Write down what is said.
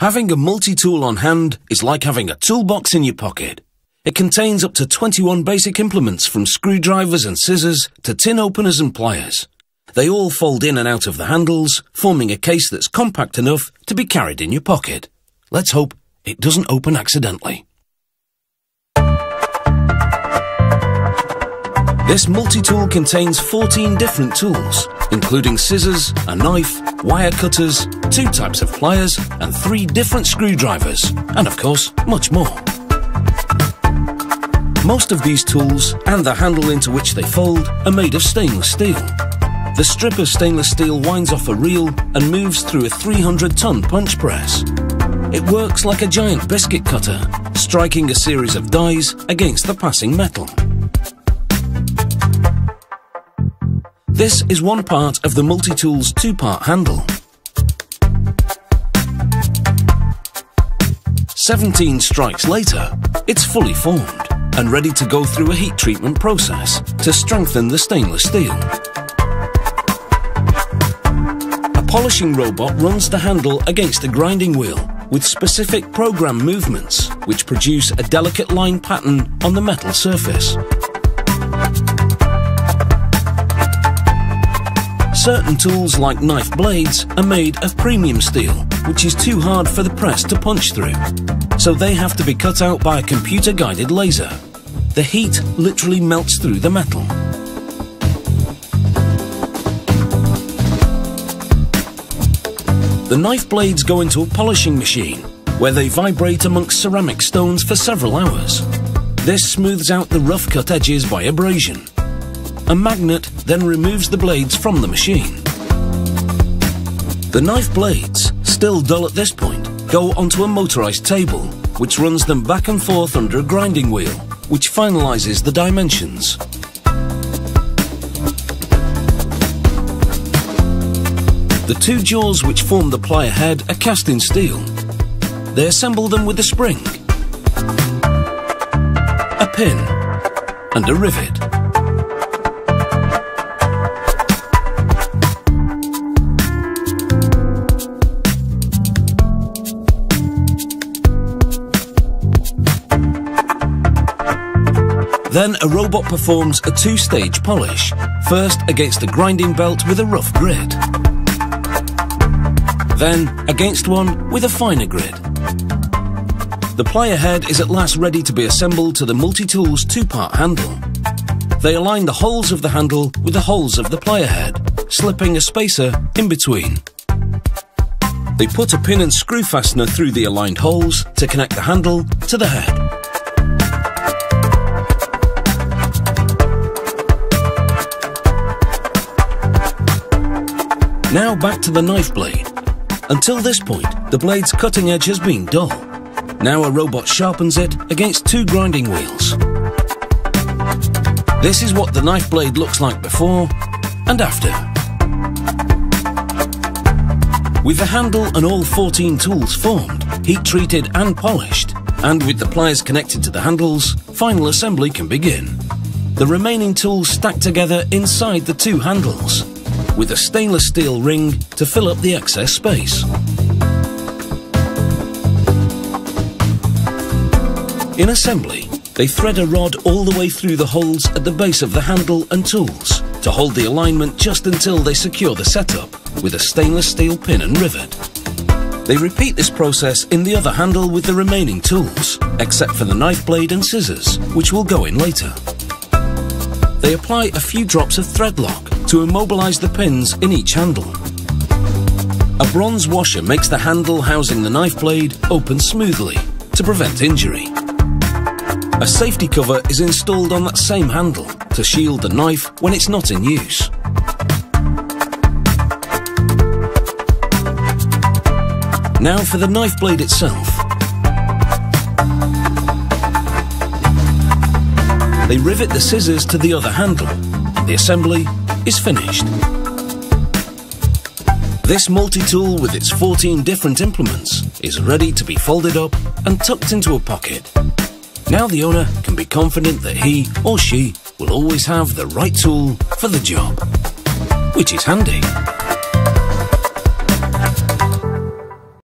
Having a multi-tool on hand is like having a toolbox in your pocket. It contains up to 21 basic implements from screwdrivers and scissors to tin openers and pliers. They all fold in and out of the handles, forming a case that's compact enough to be carried in your pocket. Let's hope it doesn't open accidentally. This multi-tool contains 14 different tools, including scissors, a knife, wire cutters, two types of pliers, and three different screwdrivers, and of course, much more. Most of these tools, and the handle into which they fold, are made of stainless steel. The strip of stainless steel winds off a reel and moves through a 300-ton punch press. It works like a giant biscuit cutter, striking a series of dies against the passing metal. This is one part of the multi-tool's two-part handle. 17 strikes later, it's fully formed and ready to go through a heat treatment process to strengthen the stainless steel. A polishing robot runs the handle against a grinding wheel with specific program movements which produce a delicate line pattern on the metal surface. Certain tools like knife blades are made of premium steel, which is too hard for the press to punch through. So they have to be cut out by a computer-guided laser. The heat literally melts through the metal. The knife blades go into a polishing machine, where they vibrate amongst ceramic stones for several hours. This smooths out the rough cut edges by abrasion. A magnet then removes the blades from the machine. The knife blades, still dull at this point, go onto a motorized table, which runs them back and forth under a grinding wheel, which finalizes the dimensions. The two jaws which form the plier head are cast in steel. They assemble them with a spring, a pin, and a rivet. Then a robot performs a two-stage polish, first against a grinding belt with a rough grit, then against one with a finer grit. The plier head is at last ready to be assembled to the multi-tool's two-part handle. They align the holes of the handle with the holes of the plier head, slipping a spacer in between. They put a pin and screw fastener through the aligned holes to connect the handle to the head. Now back to the knife blade. Until this point, the blade's cutting edge has been dull. Now a robot sharpens it against two grinding wheels. This is what the knife blade looks like before and after. With the handle and all 14 tools formed, heat treated and polished, and with the pliers connected to the handles, final assembly can begin. The remaining tools stacked together inside the two handles with a stainless steel ring to fill up the excess space. In assembly, they thread a rod all the way through the holes at the base of the handle and tools to hold the alignment just until they secure the setup with a stainless steel pin and rivet. They repeat this process in the other handle with the remaining tools, except for the knife blade and scissors, which will go in later. They apply a few drops of thread lock to immobilize the pins in each handle. A bronze washer makes the handle housing the knife blade open smoothly to prevent injury. A safety cover is installed on that same handle to shield the knife when it's not in use. Now for the knife blade itself. They rivet the scissors to the other handle. The assembly is finished. This multi-tool with its 14 different implements is ready to be folded up and tucked into a pocket. Now the owner can be confident that he or she will always have the right tool for the job, which is handy.